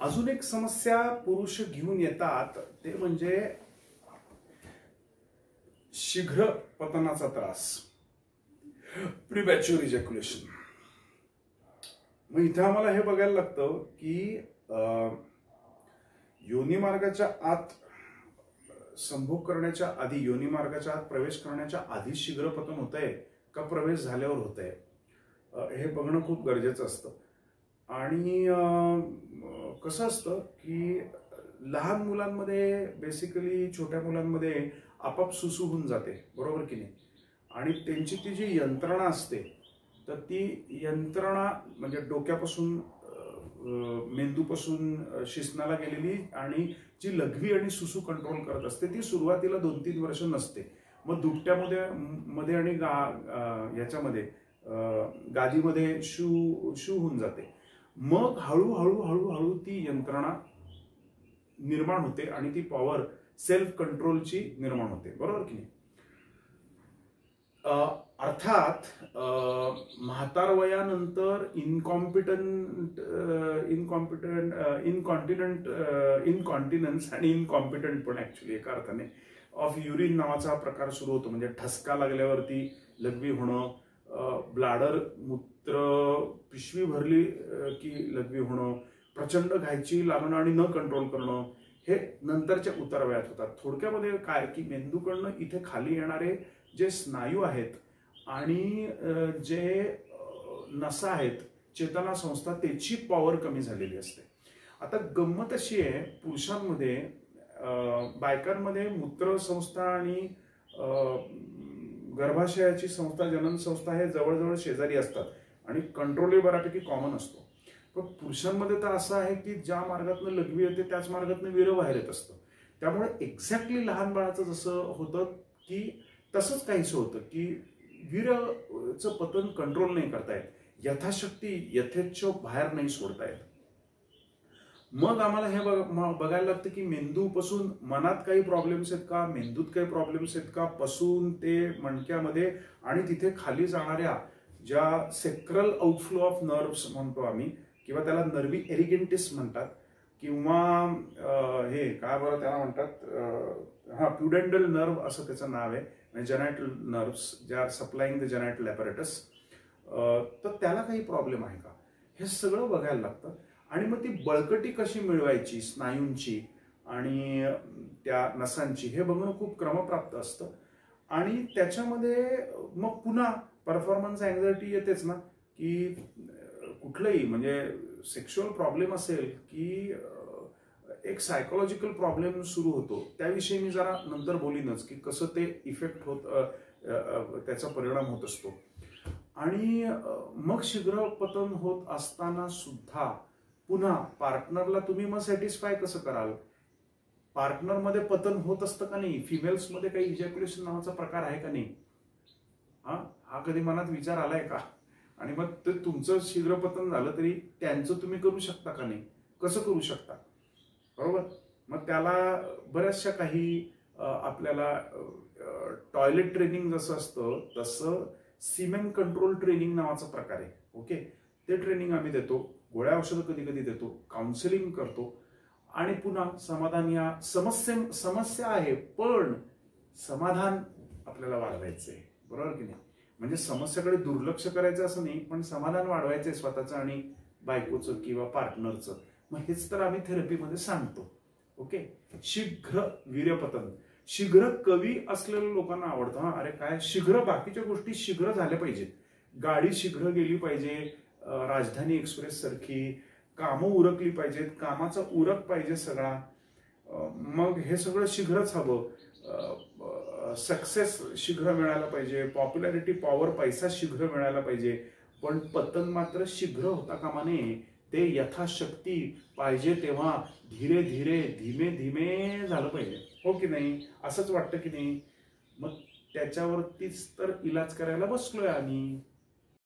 अजून एक समस्या पुरुष घेऊन येतात ते म्हणजे शीघ्र पतनाचा त्रास. प्रिबॅच्युअर इजॅक्युलेशन मग इथं आम्हाला हे बघायला लागतं की योनी मार्गाच्या आत संभोग करण्याच्या आधी योनी मार्गाच्या आत प्रवेश करण्याच्या आधी शीघ्र पतन होत आहे का प्रवेश झाल्यावर होत आहे हे बघणं खूप गरजेचं असतं. आणि कसं असतं की लहान मुलांमध्ये बेसिकली छोट्या मुलांमध्ये आपाप सुसू होऊन जाते बरोबर की नाही? आणि त्यांची ती जी यंत्रणा असते तर ती यंत्रणा म्हणजे डोक्यापासून मेंदूपासून शिसनाला गेलेली आणि जी लघवी आणि सुसू कंट्रोल करत असते ती सुरुवातीला दोन तीन वर्ष नसते. मग दुपट्यामध्ये मध्ये आणि गा याच्यामध्ये गादीमध्ये शू शू होऊन जाते. मग हळूहळू हळूहळू ती यंत्रणा निर्माण होते आणि ती पॉवर सेल्फ कंट्रोलची निर्माण होते. बरोबर की नाही? अर्थात म्हातारवयानंतर म्हातार वयानंतर इनकॉम्पिटंट इनकॉम्पिटंट इनकॉन्टिनंट इनकॉन्टिनन्स आणि इनकॉम्पिटंट पण ऍक्च्युली एका अर्थाने ऑफ युरिन नावाचा प्रकार सुरू होतो. म्हणजे ठसका लागल्यावरती लघवी होणं ब्लाडर मूत्र पिशवी भरली की लघवी होणं प्रचंड घायची लागणं आणि न कंट्रोल करणं हे नंतरच्या उतारवयात होतात. थोडक्यामध्ये काय की मेंदूकडनं इथे खाली येणारे जे स्नायू आहेत आणि जे नसा आहेत चेतना संस्था त्याची पॉवर कमी झालेली असते. आता गंमत अशी आहे पुरुषांमध्ये बायकांमध्ये मूत्रसंस्था आणि गर्भाशयाची संस्था जनन संस्था हे जवळजवळ शेजारी असतात आणि कंट्रोलही बऱ्यापैकी कॉमन असतो. पण पुरुषांमध्ये तर असं आहे की ज्या मार्गातनं लघवी येते त्याच मार्गातनं वीर बाहेर येत असतं. त्यामुळे एक्झॅक्टली लहान बाळाचं जसं होतं की तसंच काहीसं होतं की वीरचं पतन कंट्रोल नाही करतायत यथाशक्ती यथेच्छ बाहेर नाही सोडतायत मग आम्हाला हे बघ- म- बघायला लागतं की मेंदूपासून मनात काही प्रॉब्लेम्स आहेत का? मेंदूत काही प्रॉब्लेम्स आहेत का? पासून ते मणक्यामध्ये आणि तिथे खाली जाणाऱ्या ज्या सेक्रल आउटफ्लो ऑफ नर्व्स म्हणतो आम्ही किंवा त्याला नर्वी एरिगेंटिस म्हणतात किंवा हे काय बरं त्याला म्हणतात हा प्युडेंडल नर्व असं त्याचं नाव आहे म्हणजे जेनायटल नर्व्स ज्या सप्लाइंग द जेनायटल ॲपरेटस तर त्याला काही प्रॉब्लेम आहे का? हे सगळं बघायला लागतं. आणि मग ती बळकटी कशी मिळवायची स्नायूंची आणि त्या नसांची हे बघणं खूप क्रमप्राप्त असतं. आणि त्याच्यामध्ये मग पुन्हा परफॉर्मन्स अँझायटी येतेच ना की कुठलंही म्हणजे सेक्शुअल प्रॉब्लेम असेल की एक सायकोलॉजिकल प्रॉब्लेम सुरू होतो त्याविषयी मी जरा नंतर बोलीनच की कसं ते इफेक्ट होत त्याचा परिणाम होत असतो. आणि मग शीघ्र पतन होत असताना सुद्धा पुन्हा पार्टनरला तुम्ही मग सॅटिस्फाय कसं कराल? पार्टनरमध्ये पतन होत असतं का नाही? फिमेल्समध्ये काही इजॅक्युलेशन नावाचा प्रकार आहे का नाही? हा? हा कधी मनात विचार आलाय का? आणि मग ते तुमचं शीघ्र पतन झालं तरी त्यांचं तुम्ही करू शकता का नाही? कसं करू शकता? बरोबर? मग त्याला बऱ्याचशा काही आपल्याला टॉयलेट ट्रेनिंग जसं असतं तसं सिमेंट कंट्रोल ट्रेनिंग नावाचा प्रकार आहे. ओके ते ट्रेनिंग आम्ही देतो. गोळ्या औषधं कधी कधी देतो काउन्सिलिंग करतो. आणि पुन्हा समाधान या समस्ये समस्या आहे पण समाधान आपल्याला वाढवायचं आहे बरोबर की नाही? म्हणजे समस्याकडे दुर्लक्ष करायचं असं नाही पण समाधान वाढवायचं आहे स्वतःचं आणि बायकोचं किंवा पार्टनरचं मग हेच तर आम्ही थेरपीमध्ये सांगतो. ओके? शीघ्र वीर्यपतन. शीघ्र कवी असलेल्या लोकांना आवडतं अरे काय? शीघ्र बाकीच्या गोष्टी शीघ्र झाल्या पाहिजेत. गाडी शीघ्र गेली पाहिजे. राजधानी एक्सप्रेस सारखी कामं उरकली पाहिजेत कामाचा उरक पाहिजे सगळा. मग हे सगळं शीघ्रच हवं. सक्सेस शीघ्र मिळायला पाहिजे पॉप्युलॅरिटी पॉवर पैसा शीघ्र मिळायला पाहिजे. पण पतन मात्र शीघ्र होता कामा नये ते यथाशक्ती पाहिजे तेव्हा धीरे धीरे धीमे धीमे झालं पाहिजे. हो की नाही? असंच वाटतं की नाही? मग त्याच्यावरतीच तर इलाज करायला बसलोय आम्ही.